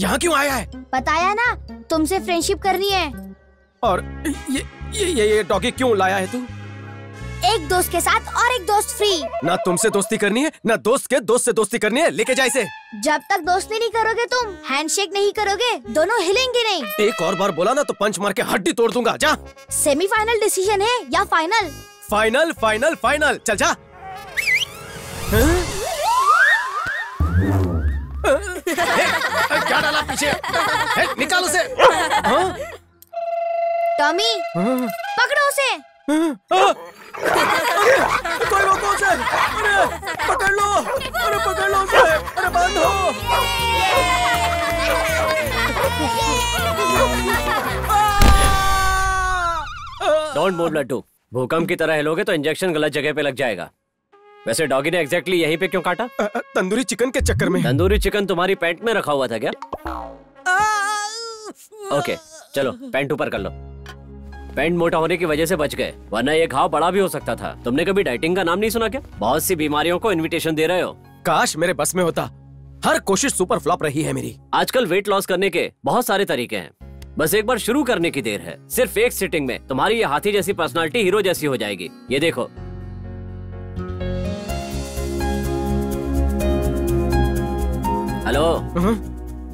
यहाँ क्यों आया है? बताया ना तुमसे फ्रेंडशिप करनी है। और ये ये ये, ये डॉगी क्यों लाया है तू? एक दोस्त के साथ और एक दोस्त फ्री ना तुमसे दोस्ती करनी है ना दोस्त के दोस्त से दोस्ती करनी है लेके जा इसे। जब तक दोस्ती नहीं करोगे तुम हैंडशेक नहीं करोगे दोनों हिलेंगे नहीं। एक और बार बोला ना तो पंच मार के हड्डी तोड़ दूँगा जा। सेमीफाइनल डिसीज़न है या फाइनल फाइनल फाइनल फाइनल चल जा। क्या डाला पीछे? निकाल उसे। हाँ? टॉमी हाँ? पकड़ो उसे। कोई रोको उसे अरे पकड़ लो अरे पकड़ लो उसे अरे हो डोंट मूव लड्डू भूकंप की तरह हिलोगे तो इंजेक्शन गलत जगह पे लग जाएगा। वैसे डॉगी ने एग्जैक्टली यहीं पे क्यों काटा? तंदूरी चिकन के चक्कर में। तंदूरी चिकन तुम्हारी पैंट में रखा हुआ था क्या? ओके चलो पैंट ऊपर कर लो। पैंट मोटा होने की वजह से बच गए वरना ये घाव बड़ा भी हो सकता था। तुमने कभी डाइटिंग का नाम नहीं सुना क्या? बहुत सी बीमारियों को इनविटेशन दे रहे हो। काश मेरे बस में होता। हर कोशिश सुपर फ्लॉप रही है मेरी। आजकल वेट लॉस करने के बहुत सारे तरीके हैं। बस एक बार शुरू करने की देर है। सिर्फ़ एक सिटिंग में तुम्हारी ये हाथी जैसी पर्सनालिटी हीरो जैसी हो जाएगी। ये देखो। हेलो हाँ?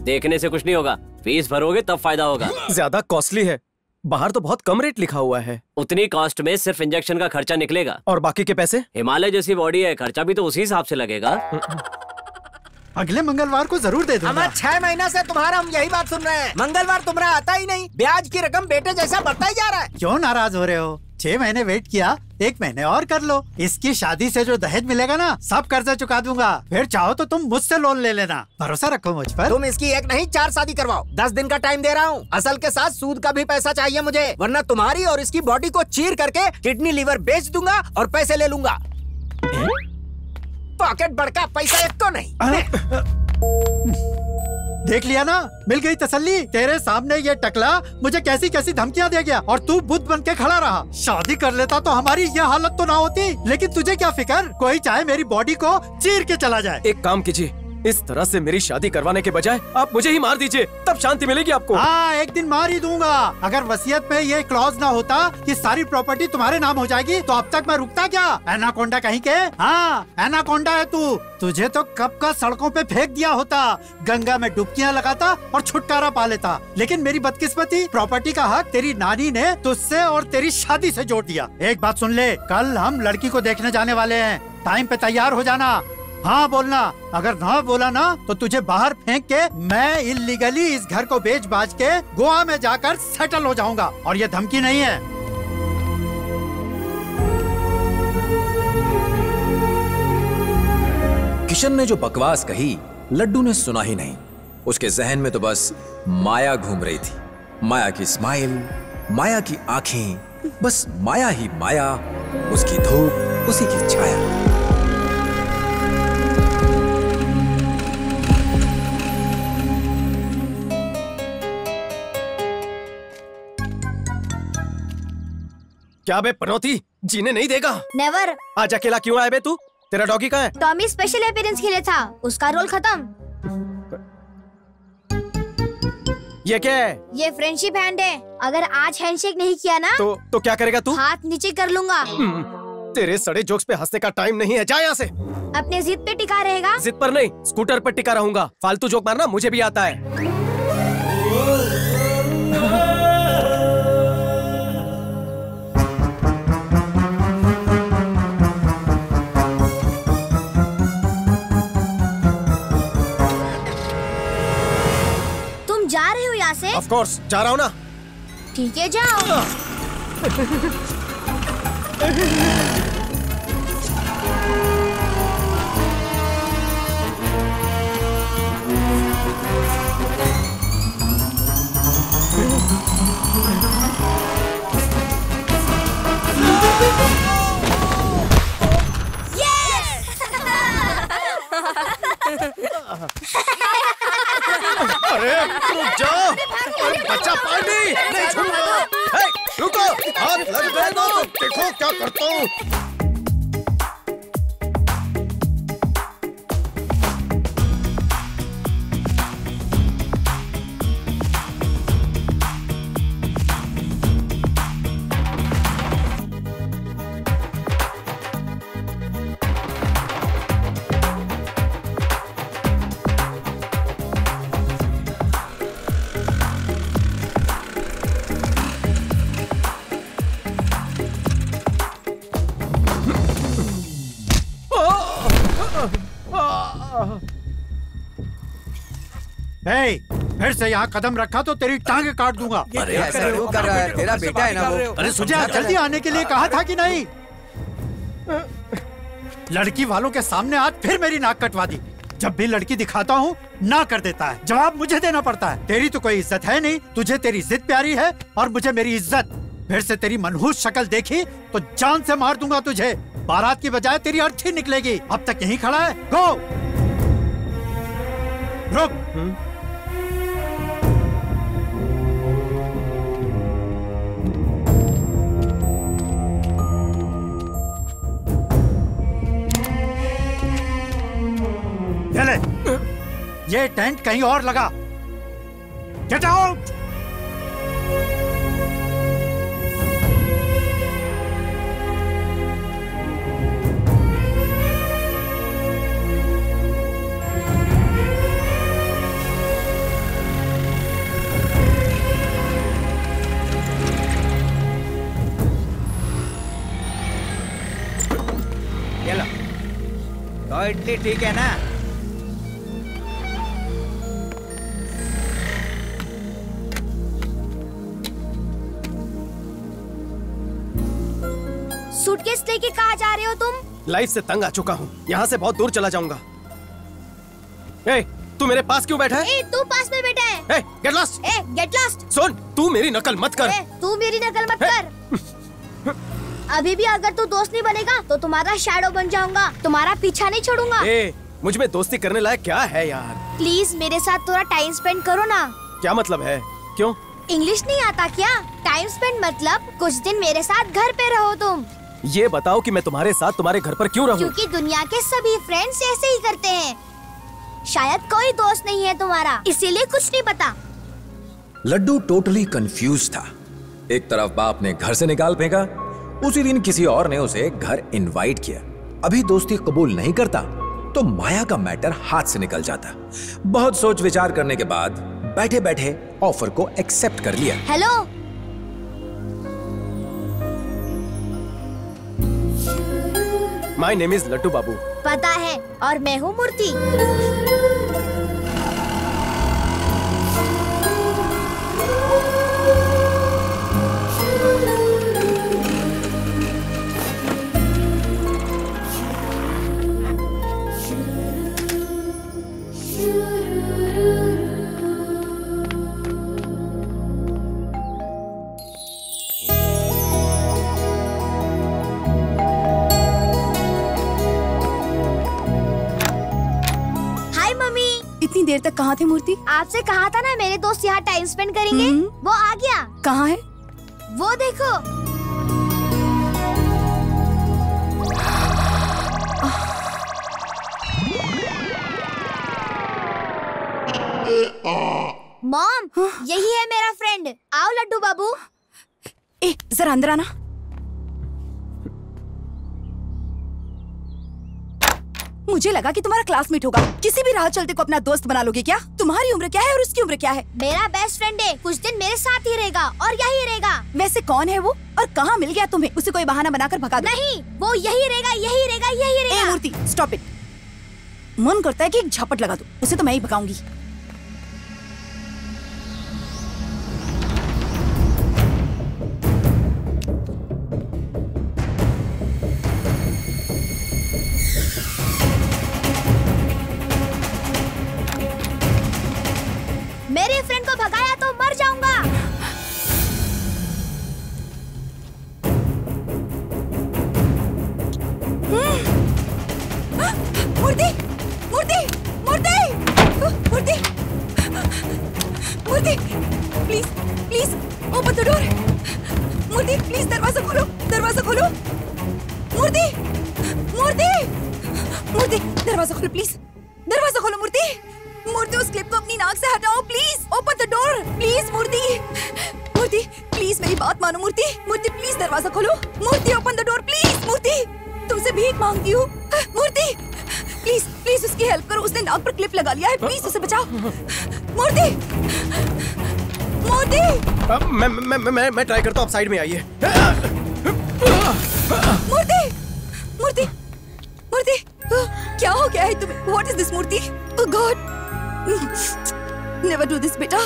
देखने से कुछ नहीं होगा। फ़ीस भरोगे तब फ़ायदा होगा। ज़्यादा कॉस्टली है। बाहर तो बहुत कम रेट लिखा हुआ है। उतनी कॉस्ट में सिर्फ़ इंजेक्शन का खर्चा निकलेगा। और बाकी के पैसे? हिमालय जैसी बॉडी है खर्चा भी तो उसी हिसाब से लगेगा। अगले मंगलवार को ज़रूर दे दूँगा। हमारे छह महीना से तुम्हारा हम यही बात सुन रहे हैं। मंगलवार तुम्हारा आता ही नहीं। ब्याज की रकम बेटे जैसा बढ़ता ही जा रहा है। क्यों नाराज़ हो रहे हो? छह महीने वेट किया एक महीने और कर लो। इसकी शादी से जो दहेज मिलेगा ना सब कर्जा चुका दूँगा। फिर चाहो तो तुम मुझसे लोन ले लेना। भरोसा रखो मुझ पर। तुम इसकी एक नहीं चार शादी करवाओ। दस दिन का टाइम दे रहा हूँ। असल के साथ सूद का भी पैसा चाहिए मुझे वरना तुम्हारी और इसकी बॉडी को चीर करके किडनी लीवर बेच दूँगा और पैसे ले लूँगा। पॉकेट बड़का पैसा एक तो नहीं। देख लिया ना? मिल गई तसल्ली? तेरे सामने ये टकला मुझे कैसी कैसी धमकियाँ दे गया और तू बुद्ध बन के खड़ा रहा। शादी कर लेता तो हमारी ये हालत तो ना होती, लेकिन तुझे क्या फ़िक्र? कोई चाहे मेरी बॉडी को चीर के चला जाए। एक काम कीजिए इस तरह से मेरी शादी करवाने के बजाय आप मुझे ही मार दीजिए, तब शांति मिलेगी आपको। हाँ एक दिन मार ही दूँगा। अगर वसीयत में ये क्लॉज ना होता कि सारी प्रॉपर्टी तुम्हारे नाम हो जाएगी तो अब तक मैं रुकता क्या? एनाकोंडा कहीं के? हाँ एनाकोंडा है तू। तुझे तो कब का सड़कों पे फेंक दिया होता। गंगा में डुबकियाँ लगाता और छुटकारा पा लेता। लेकिन मेरी बदकिस्मती प्रॉपर्टी का हक तेरी नानी ने तुझसे और तेरी शादी से जोड़ दिया। एक बात सुन ले, कल हम लड़की को देखने जाने वाले हैं। टाइम पे तैयार हो जाना। हाँ बोलना। अगर ना बोला ना तो तुझे बाहर फेंक के मैं इलीगली इस घर को बेच बाज के गोवा में जाकर सेटल हो जाऊँगा। और ये धमकी नहीं है। किशन ने जो बकवास कही, लड्डू ने सुना ही नहीं। उसके जहन में तो बस माया घूम रही थी। माया की स्माइल माया की आँखें, बस माया ही माया, उसकी धूप, उसी की छाया। क्या बे पनौती? जीने नहीं देगा। नेवर आज अकेला क्यों आया बे तू? तेरा डॉगी कहाँ है? टॉमी स्पेशल अपीयरेंस के लिए था। उसका रोल खत्म। ये क्या है? ये फ्रेंडशिप हैंड है। अगर आज हैंडशेक नहीं किया ना तो तो क्या करेगा तू? हाथ नीचे कर लूँगा। हम्म, तेरे सड़े जोक्स पे हंसने का टाइम नहीं है। जा यहाँ से। अपने जिद पे टिका रहेगा। जिद पर नहीं स्कूटर पर टिका रहूँगा। फालतू जोक मारना मुझे भी आता है। ऑफ़ कोर्स जा रहा हूँ ना। ठीक है जाओ। हे, फिर से यहाँ कदम रखा तो तेरी टांगे काट दूँगा। अरे ऐसा क्यों कर रहा है? तेरा बेटा है ना वो। अरे तुझे जल्दी आने के लिए कहा था कि नहीं? लड़की वालों के सामने आज फिर मेरी नाक कटवा दी। जब भी लड़की दिखाता हूँ ना कर देता है। जवाब मुझे देना पड़ता है। तेरी तो कोई इज़्ज़त है नहीं। तुझे तेरी जिद प्यारी है और मुझे मेरी इज़्ज़त। फिर से तेरी मनहूस शक्ल देखी तो जान से मार दूँगा तुझे। बारात की बजाय तेरी अर्थी निकलेगी। अब तक यहीं खड़ा है। गो रुक। ये टेंट कहीं और लगा। गेट इडली ठीक है ना? सूटकेस लेके कहाँ जा रहे हो तुम? लाइफ से तंग आ चुका हूँ। यहाँ से बहुत दूर चला जाऊँगा। ए, तू मेरे पास क्यों बैठा है? ए तू पास में बैठा है। ए, गेट लॉस्ट ए गेट लॉस्ट सुन तू मेरी नकल मत कर। ए तू मेरी नकल मत ए, कर। अभी भी अगर तू दोस्त नहीं बनेगा तो तुम्हारा शैडो बन जाऊँगा। तुम्हारा पीछा नहीं छोड़ूँगा। ए, मुझमें दोस्ती करने लायक क्या है यार? प्लीज़ मेरे साथ थोड़ा टाइम स्पेंड करो ना। क्या मतलब है? क्यों? इंग्लिश नहीं आता क्या? टाइम स्पेंड मतलब कुछ दिन मेरे साथ घर पे रहो तुम। ये बताओ कि मैं तुम्हारे साथ तुम्हारे घर पर क्यों रहूँ? क्योंकि दुनिया के सभी फ्रेंड्स ऐसे ही करते हैं। शायद कोई दोस्त नहीं है तुम्हारा इसीलिए कुछ नहीं पता। लड्डू टोटली कंफ्यूज था। एक तरफ़ बाप ने घर से निकाल फेंका उसी दिन किसी और ने उसे घर इनवाइट किया। अभी दोस्ती कबूल नहीं करता तो माया का मैटर हाथ से निकल जाता। बहुत सोच विचार करने के बाद बैठे बैठे ऑफ़र को एक्सेप्ट कर लिया। हेलो माय नेम इज़ लट्टू बाबू। पता है और मैं हूँ मूर्ति। कहाँ थे मूर्ति? आपसे कहा था ना मेरे दोस्त यहाँ टाइम स्पेंड करेंगे। हम्म। वो आ गया। कहाँ है? वो देखो। मॉम यही है मेरा फ्रेंड आओ लड्डू बाबू। ए जरा अंदर आना। मुझे लगा कि तुम्हारा क्लासमेट होगा। किसी भी राह चलते को अपना दोस्त बना लोगे क्या? तुम्हारी उम्र क्या है और उसकी उम्र क्या है? मेरा बेस्ट फ्रेंड है। कुछ दिन मेरे साथ ही रहेगा और यही रहेगा। वैसे कौन है वो? और कहाँ मिल गया तुम्हें? उसे कोई बहाना बनाकर भगा दो। नहीं वो यही रहेगा यही रहेगा यही रहेगा। मूर्ति स्टॉप इट मन करता है की एक झपट लगा दो। उसे तो मैं ही भगाऊँगी। मूर्ति प्लीज़ मेरी बात मानो मूर्ति। मूर्ति प्लीज़ दरवाज़ा खोलो। Murthy open the door please Murthy. तुमसे भीख मांगती हूँ। मूर्ति प्लीज़ प्लीज़ उसकी हेल्प करो। उसने नाक पर क्लिप लगा लिया है। प्लीज़ उसे बचाओ। मूर्ति मूर्ति। मैं मैं मैं मैं, मैं ट्राई करता हूँ आप साइड में आइए। मूर्ति मूर्ति मूर्ति क्या हो गया है तुम्हें? What is this Murthy? Oh God never do this बेटा।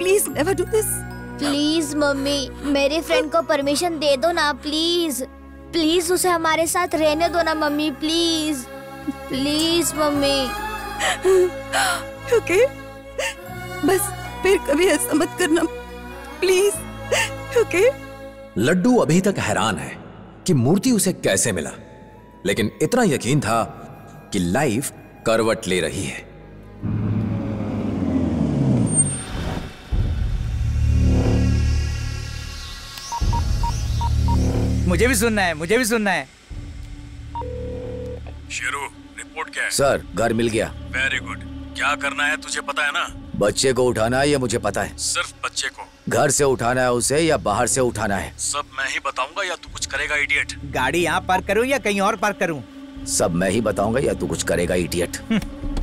Please never do this please mummy मेरे फ्रेंड को परमिशन दे दो ना प्लीज़ प्लीज़ उसे हमारे साथ रहने दो ना mummy please please mummy. Okay बस फिर कभी ऐसा मत करना. प्लीज़ ओके लड्डू अभी तक हैरान है कि मूर्ति उसे कैसे मिला। लेकिन इतना यकीन था कि लाइफ करवट ले रही है। मुझे भी सुनना है मुझे भी सुनना है। शेरू रिपोर्ट क्या है? सर घर मिल गया। वेरी गुड क्या करना है तुझे पता है ना? बच्चे को उठाना है ये मुझे पता है? सिर्फ़ बच्चे को। घर से उठाना है उसे या बाहर से उठाना है? सब मैं ही बताऊँगा या तू कुछ करेगा इडियट गाड़ी यहाँ पार्क करूँ या कहीं और पार्क करूँ? सब मैं ही बताऊँगा या तू कुछ करेगा इडियट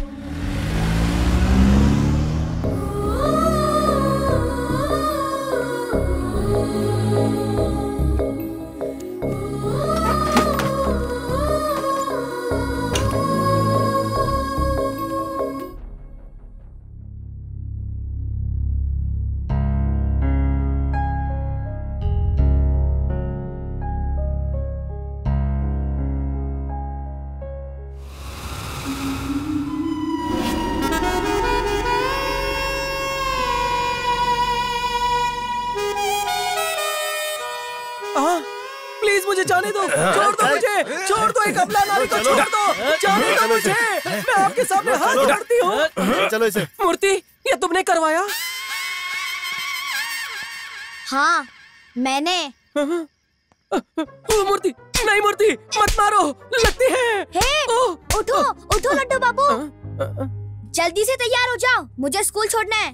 छोड़ दो मुझे छोड़ दो एक अबला नारी को छोड़ दो जाने दो मुझे। मैं आपके सामने हाथ जोड़ती हूँ। चलो इसे। मूर्ति ये तुमने करवाया? हाँ मैंने। मूर्ति नहीं मूर्ति मत मारो लगती है। हे उठो उठो लड्डू बाबू। जल्दी से तैयार हो जाओ मुझे स्कूल छोड़ना है।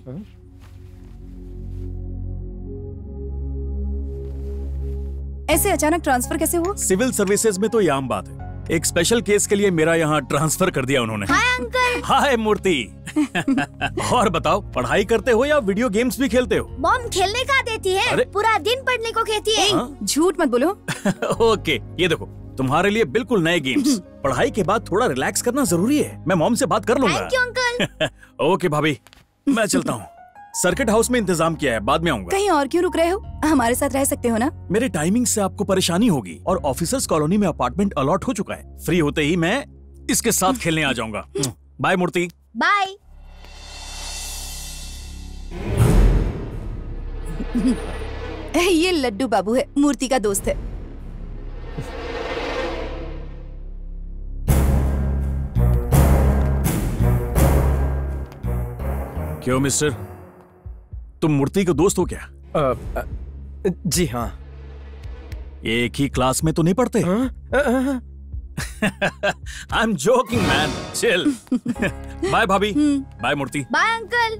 ऐसे अचानक ट्रांसफ़र कैसे हुआ? सिविल सर्विसेज़ में तो ये आम बात है। एक स्पेशल केस के लिए मेरा यहाँ ट्रांसफ़र कर दिया उन्होंने। Hi uncle! हाय मूर्ति! और बताओ पढ़ाई करते हो या वीडियो गेम्स भी खेलते हो? मॉम खेलने का देती है अरे। पूरा दिन पढ़ने को कहती है। हाँ? झूठ मत बोलो। ओके ये देखो तुम्हारे लिए बिल्कुल नए गेम्स। पढ़ाई के बाद थोड़ा रिलैक्स करना ज़रूरी है। मैं मॉम से बात कर लूँगा। अंकल ओके भाभी मैं चलता हूँ। सर्किट हाउस में इंतज़ाम किया है बाद में आऊँगा। कहीं और क्यों रुक रहे हो? हमारे साथ रह सकते हो ना? मेरे टाइमिंग से आपको परेशानी होगी और ऑफिसर्स कॉलोनी में अपार्टमेंट अलॉट हो चुका है। फ्री होते ही मैं इसके साथ खेलने आ जाऊँगा। बाय मूर्ति बाय ये लड्डू बाबू है मूर्ति का दोस्त है। क्यों मिस्टर? तुम मूर्ति के दोस्त हो क्या? अ, अ, जी हाँ। एक ही क्लास में तो नहीं पढ़ते? I am joking man chill bye भाभी. Bye Murthy. Bye uncle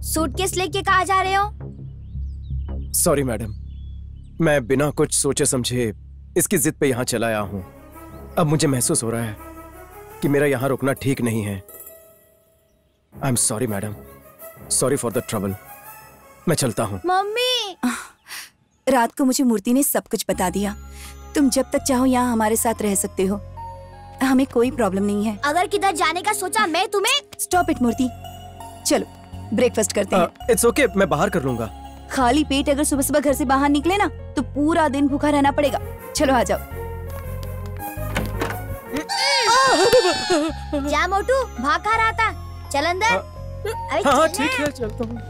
suitcase लेके कहा जा रहे हो? सॉरी मैडम मैं बिना कुछ सोचे समझे इसकी जिद पे यहाँ चला आया हूँ। अब मुझे महसूस हो रहा है कि मेरा यहाँ रुकना ठीक नहीं है। I am sorry madam sorry for the trouble मैं चलता हूँ। मम्मी! रात को मुझे मूर्ति ने सब कुछ बता दिया। तुम जब तक चाहो यहाँ हमारे साथ रह सकते हो। हमें कोई प्रॉब्लम नहीं है। अगर किधर जाने का सोचा मैं तुम्हें स्टॉप इट मूर्ति। चलो ब्रेकफास्ट करते हैं। इट्स ओके मैं बाहर कर लूँगा। खाली पेट अगर सुबह सुबह घर से बाहर निकले ना तो पूरा दिन भूखा रहना पड़ेगा। चलो आ जाओ। जा मोटू भाग खा रहा था। चल अंदर। हाँ हाँ। ठीक है चलता हूँ।